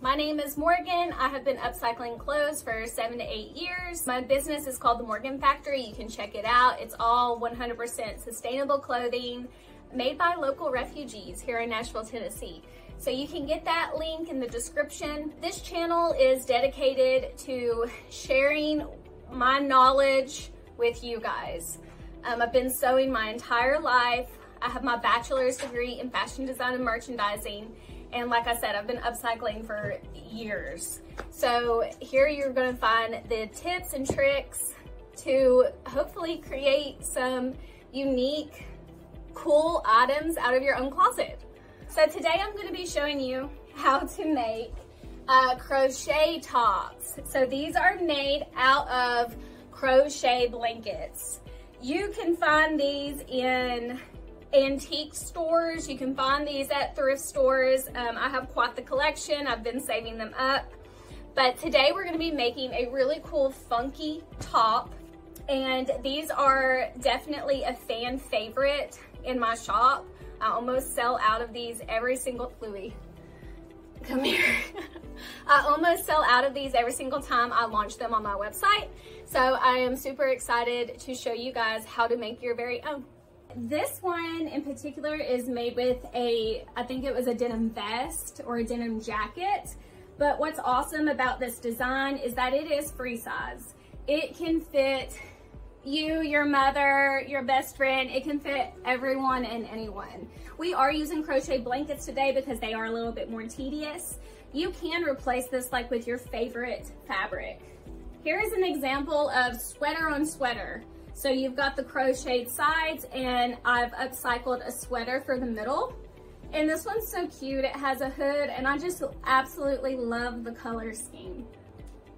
My name is Morgan. I have been upcycling clothes for seven to eight years. My business is called the Morgan Factory. You can check it out. It's all 100% sustainable clothing made by local refugees here in Nashville, Tennessee. So you can get that link in the description. This channel is dedicated to sharing my knowledge with you guys. Um, I've been sewing my entire life. I have my bachelor's degree in fashion design and merchandising. And like I said, I've been upcycling for years. So here you're gonna find the tips and tricks to hopefully create some unique, cool items out of your own closet. So today I'm gonna be showing you how to make uh, crochet tops. So these are made out of crochet blankets. You can find these in antique stores. You can find these at thrift stores. Um, I have quite the collection. I've been saving them up. But today we're gonna be making a really cool funky top. And these are definitely a fan favorite in my shop. I almost sell out of these every single, Louie, come here. I almost sell out of these every single time I launch them on my website. So I am super excited to show you guys how to make your very own. This one in particular is made with a, I think it was a denim vest or a denim jacket. But what's awesome about this design is that it is free size. It can fit you, your mother, your best friend. It can fit everyone and anyone. We are using crochet blankets today because they are a little bit more tedious. You can replace this like with your favorite fabric. Here is an example of sweater on sweater. So you've got the crocheted sides and I've upcycled a sweater for the middle. And this one's so cute. It has a hood and I just absolutely love the color scheme.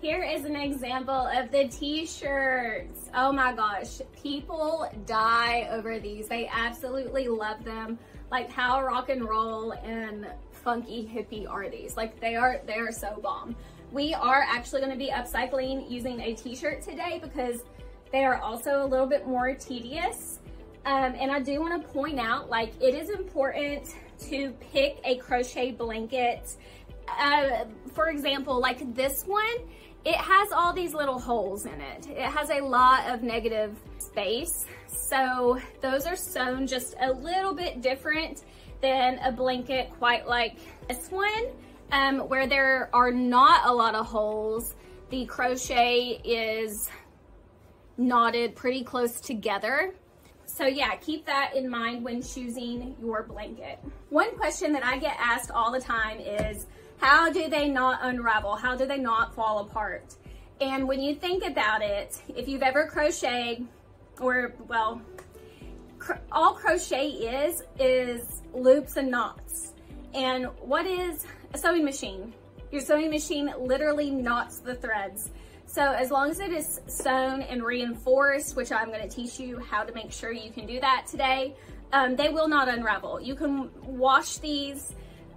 Here is an example of the t-shirts. Oh my gosh, people die over these. They absolutely love them. Like how rock and roll and funky hippie are these? Like they are, they are so bomb. We are actually gonna be upcycling using a t-shirt today because they are also a little bit more tedious. Um, and I do want to point out, like, it is important to pick a crochet blanket. Uh, for example, like this one, it has all these little holes in it. It has a lot of negative space. So those are sewn just a little bit different than a blanket quite like this one, um, where there are not a lot of holes. The crochet is knotted pretty close together. So yeah, keep that in mind when choosing your blanket. One question that I get asked all the time is, how do they not unravel? How do they not fall apart? And when you think about it, if you've ever crocheted, or well, cr all crochet is, is loops and knots. And what is a sewing machine? Your sewing machine literally knots the threads. So as long as it is sewn and reinforced, which I'm gonna teach you how to make sure you can do that today, um, they will not unravel. You can wash these.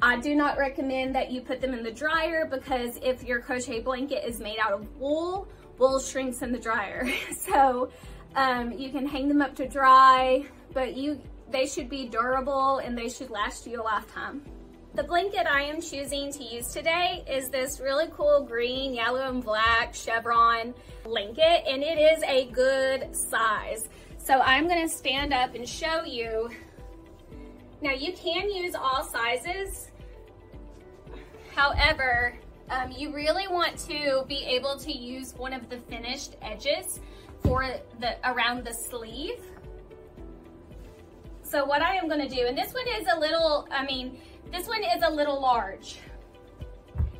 I do not recommend that you put them in the dryer because if your crochet blanket is made out of wool, wool shrinks in the dryer. so um, you can hang them up to dry, but you they should be durable and they should last you a lifetime. The blanket I am choosing to use today is this really cool green, yellow, and black chevron blanket, and it is a good size. So I'm gonna stand up and show you. Now you can use all sizes. However, um, you really want to be able to use one of the finished edges for the around the sleeve. So what I am gonna do, and this one is a little, I mean, this one is a little large.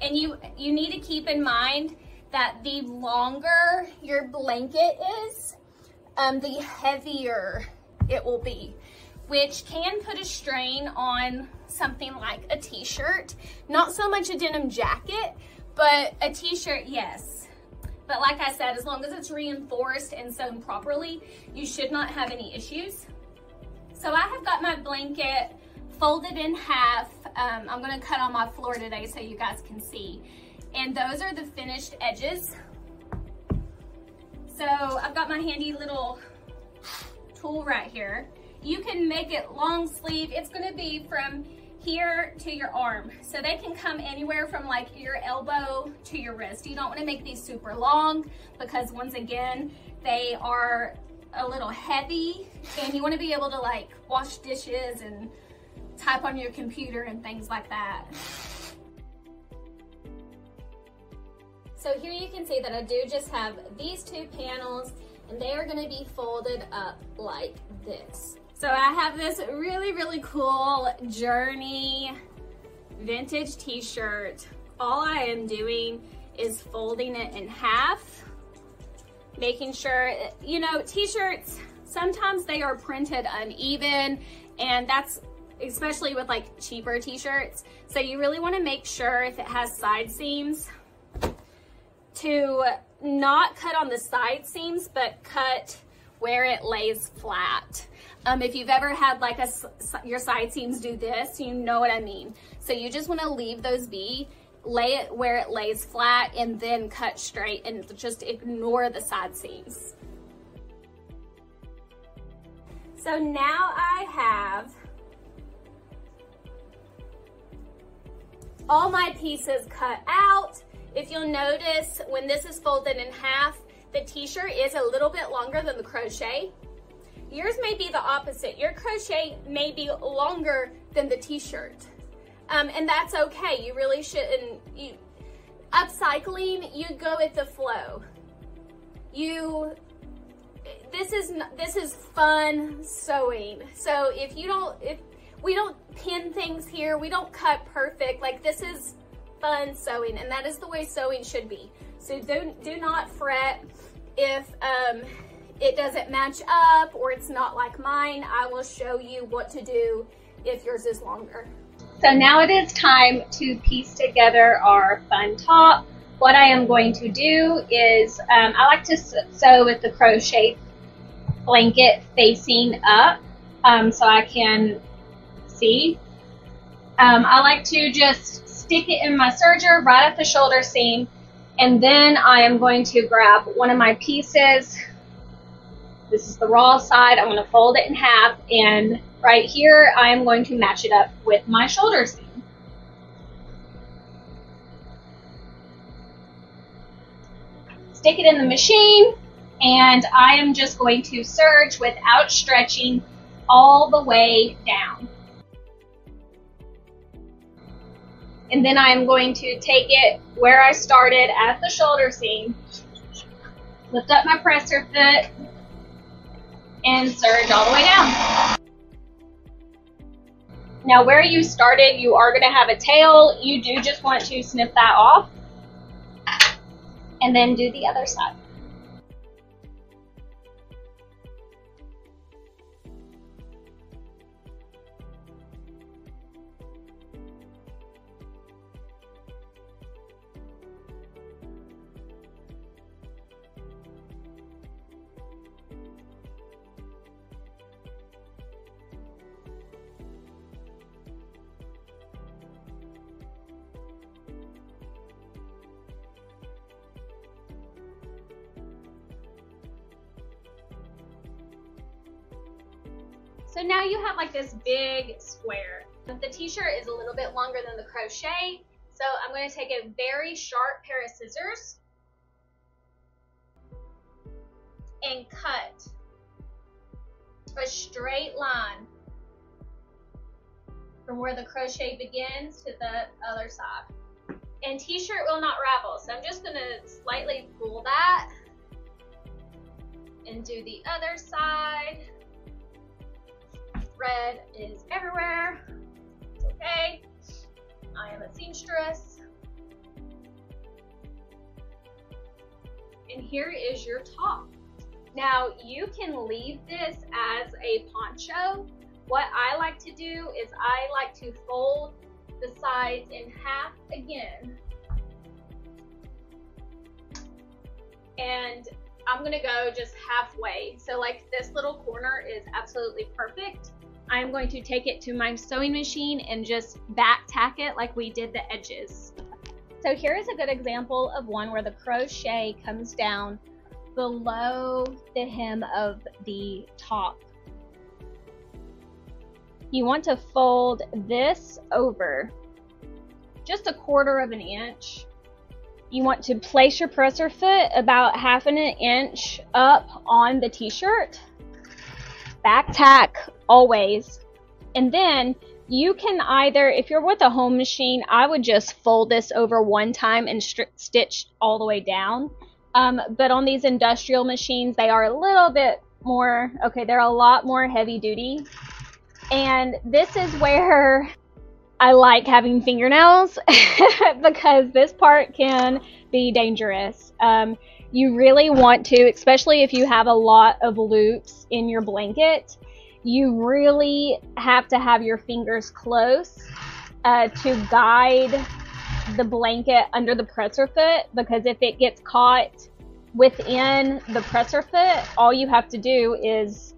And you, you need to keep in mind that the longer your blanket is, um, the heavier it will be, which can put a strain on something like a t-shirt. Not so much a denim jacket, but a t-shirt, yes. But like I said, as long as it's reinforced and sewn properly, you should not have any issues. So I have got my blanket folded in half. Um, I'm gonna cut on my floor today so you guys can see. And those are the finished edges. So I've got my handy little tool right here. You can make it long sleeve. It's gonna be from here to your arm. So they can come anywhere from like your elbow to your wrist. You don't wanna make these super long because once again, they are a little heavy and you wanna be able to like wash dishes and type on your computer and things like that. So here you can see that I do just have these two panels and they are gonna be folded up like this. So I have this really, really cool Journey vintage t-shirt. All I am doing is folding it in half, making sure, you know, t-shirts, sometimes they are printed uneven and that's especially with like cheaper t-shirts. So you really wanna make sure if it has side seams to not cut on the side seams, but cut where it lays flat. Um, if you've ever had like a, your side seams do this, you know what I mean. So you just wanna leave those be, lay it where it lays flat and then cut straight and just ignore the side seams. So now I have all my pieces cut out. If you'll notice, when this is folded in half, the t-shirt is a little bit longer than the crochet. Yours may be the opposite. Your crochet may be longer than the t-shirt. Um, and that's okay. You really shouldn't, you, upcycling, you go with the flow. You, this is, this is fun sewing. So if you don't, if we don't pin things here, we don't cut perfect, like this is fun sewing and that is the way sewing should be. So do, do not fret if um, it doesn't match up or it's not like mine. I will show you what to do if yours is longer. So now it is time to piece together our fun top. What I am going to do is, um, I like to sew with the crochet blanket facing up um, so I can see. Um, I like to just stick it in my serger right at the shoulder seam. And then I am going to grab one of my pieces. This is the raw side. I'm going to fold it in half. And right here, I am going to match it up with my shoulder seam. Stick it in the machine. And I am just going to serge without stretching all the way down. And then I'm going to take it where I started at the shoulder seam, lift up my presser foot, and serge all the way down. Now where you started, you are going to have a tail. You do just want to snip that off and then do the other side. So now you have like this big square. The t-shirt is a little bit longer than the crochet, so I'm going to take a very sharp pair of scissors and cut a straight line from where the crochet begins to the other side. And t-shirt will not ravel, so I'm just going to slightly pull that and do the other side thread is everywhere. It's okay. I am a seamstress. And here is your top. Now you can leave this as a poncho. What I like to do is I like to fold the sides in half again. And I'm gonna go just halfway. So like this little corner is absolutely perfect. I'm going to take it to my sewing machine and just back tack it like we did the edges. So here is a good example of one where the crochet comes down below the hem of the top. you want to fold this over just a quarter of an inch. You want to place your presser foot about half an inch up on the t-shirt. Back tack always. And then you can either, if you're with a home machine, I would just fold this over one time and stitch all the way down. Um, but on these industrial machines, they are a little bit more, okay, they're a lot more heavy duty. And this is where I like having fingernails because this part can be dangerous. Um, you really want to, especially if you have a lot of loops in your blanket, you really have to have your fingers close uh, to guide the blanket under the presser foot because if it gets caught within the presser foot, all you have to do is,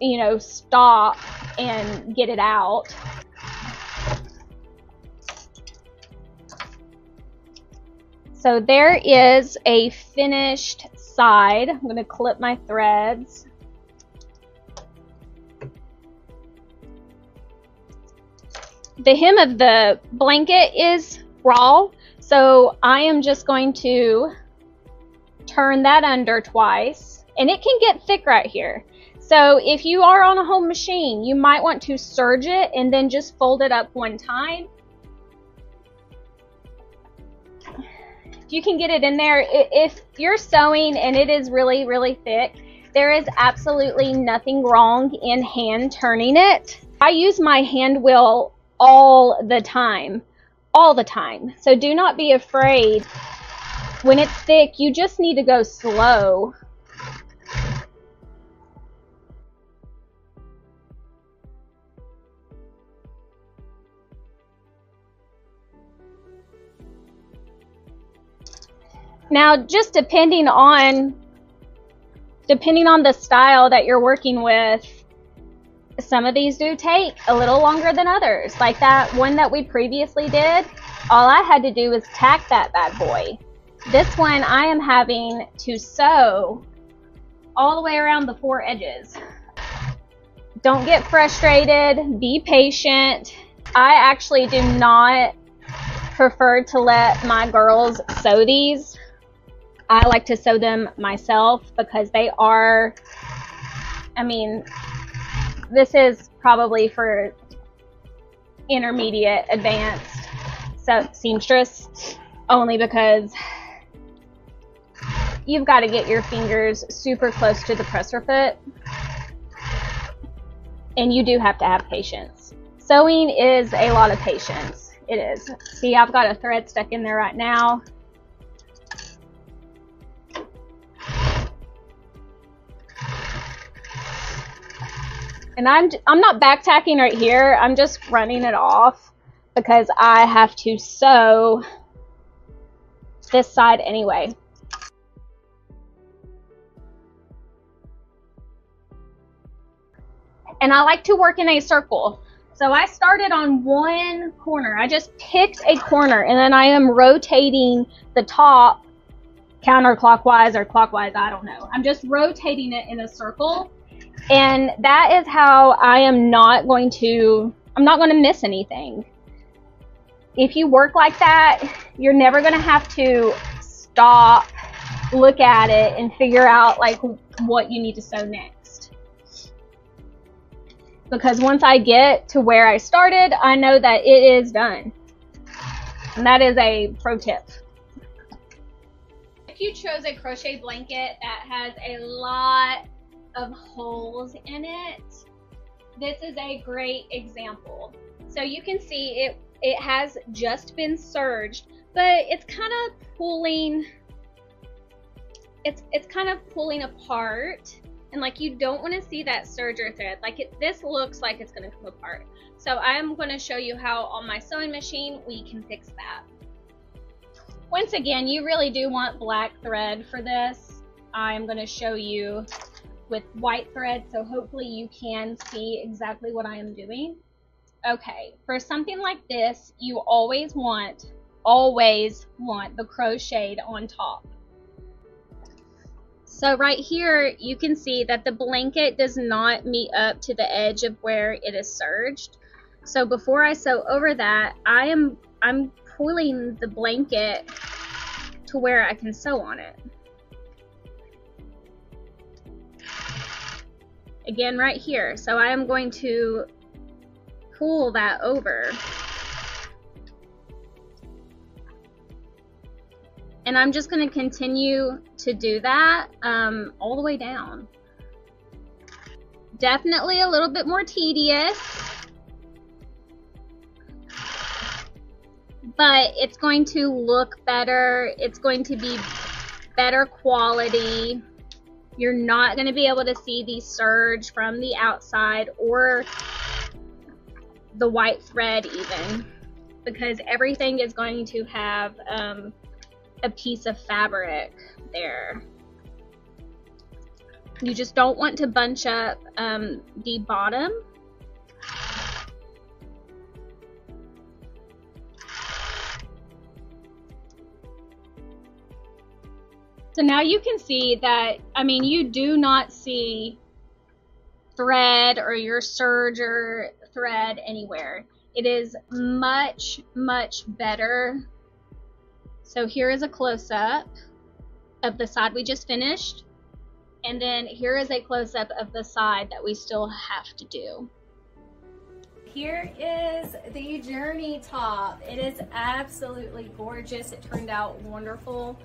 you know, stop and get it out. So there is a finished side. I'm going to clip my threads. The hem of the blanket is raw, so I am just going to turn that under twice, and it can get thick right here. So if you are on a home machine, you might want to serge it and then just fold it up one time. You can get it in there, if you're sewing and it is really, really thick, there is absolutely nothing wrong in hand turning it. I use my hand wheel all the time. All the time. So do not be afraid. When it's thick, you just need to go slow. Now, just depending on depending on the style that you're working with, some of these do take a little longer than others. Like that one that we previously did, all I had to do was tack that bad boy. This one I am having to sew all the way around the four edges. Don't get frustrated, be patient. I actually do not prefer to let my girls sew these. I like to sew them myself because they are, I mean, this is probably for intermediate advanced seamstress only because you've got to get your fingers super close to the presser foot. And you do have to have patience. Sewing is a lot of patience. It is. See I've got a thread stuck in there right now And I'm, I'm not backtacking right here. I'm just running it off because I have to sew this side anyway. And I like to work in a circle. So I started on one corner. I just picked a corner and then I am rotating the top counterclockwise or clockwise, I don't know. I'm just rotating it in a circle and that is how I am not going to, I'm not going to miss anything. If you work like that, you're never going to have to stop, look at it, and figure out like what you need to sew next. Because once I get to where I started, I know that it is done. And that is a pro tip. If you chose a crochet blanket that has a lot of holes in it, this is a great example. So you can see it, it has just been serged, but it's kind of pulling, it's, it's kind of pulling apart and like you don't want to see that serger thread. Like it, this looks like it's going to come apart. So I'm going to show you how on my sewing machine we can fix that. Once again, you really do want black thread for this. I'm going to show you with white thread, so hopefully you can see exactly what I am doing. Okay, for something like this, you always want, always want the crocheted on top. So right here, you can see that the blanket does not meet up to the edge of where it is serged. So before I sew over that, I am I'm pulling the blanket to where I can sew on it. Again, right here. So I am going to pull that over. And I'm just going to continue to do that um, all the way down. Definitely a little bit more tedious. But it's going to look better. It's going to be better quality. You're not going to be able to see the serge from the outside or the white thread even because everything is going to have um, a piece of fabric there. You just don't want to bunch up um, the bottom. So now you can see that, I mean, you do not see thread or your serger thread anywhere. It is much, much better. So here is a close-up of the side we just finished. And then here is a close-up of the side that we still have to do. Here is the Journey top. It is absolutely gorgeous. It turned out wonderful.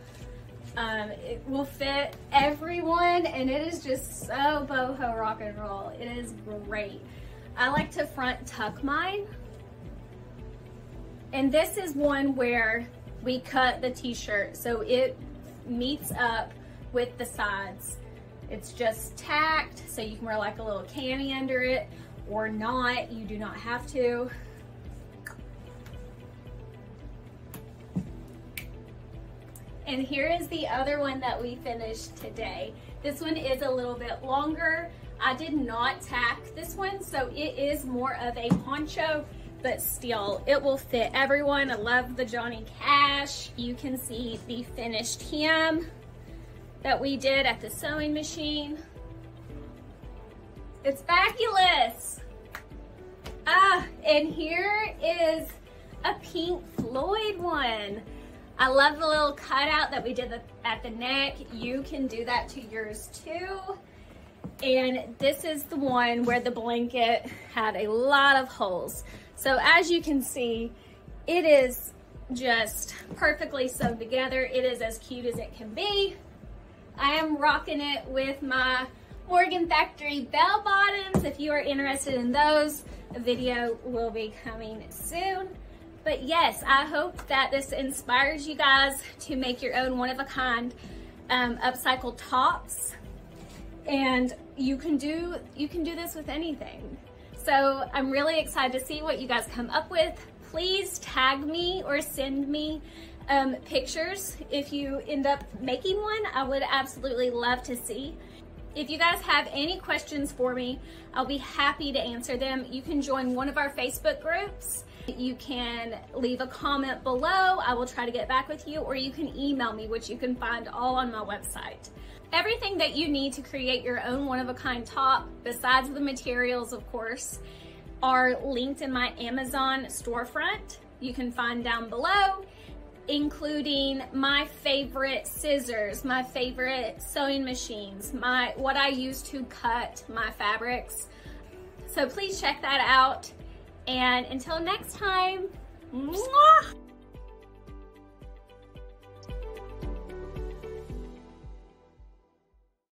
Um, it will fit everyone and it is just so boho rock and roll. It is great. I like to front tuck mine. And this is one where we cut the t-shirt so it meets up with the sides. It's just tacked so you can wear like a little cami under it or not. You do not have to. And here is the other one that we finished today. This one is a little bit longer. I did not tack this one, so it is more of a poncho, but still, it will fit everyone. I love the Johnny Cash. You can see the finished hem that we did at the sewing machine. It's fabulous. Ah, and here is a Pink Floyd one. I love the little cutout that we did at the neck. You can do that to yours too. And this is the one where the blanket had a lot of holes. So as you can see, it is just perfectly sewn together. It is as cute as it can be. I am rocking it with my Morgan Factory bell bottoms. If you are interested in those, a video will be coming soon. But yes, I hope that this inspires you guys to make your own one-of-a-kind um, upcycle tops. And you can do you can do this with anything. So I'm really excited to see what you guys come up with. Please tag me or send me um, pictures if you end up making one. I would absolutely love to see. If you guys have any questions for me, I'll be happy to answer them. You can join one of our Facebook groups. You can leave a comment below. I will try to get back with you, or you can email me, which you can find all on my website. Everything that you need to create your own one-of-a-kind top, besides the materials, of course, are linked in my Amazon storefront. You can find down below, including my favorite scissors, my favorite sewing machines, my what I use to cut my fabrics. So please check that out. And until next time, mwah!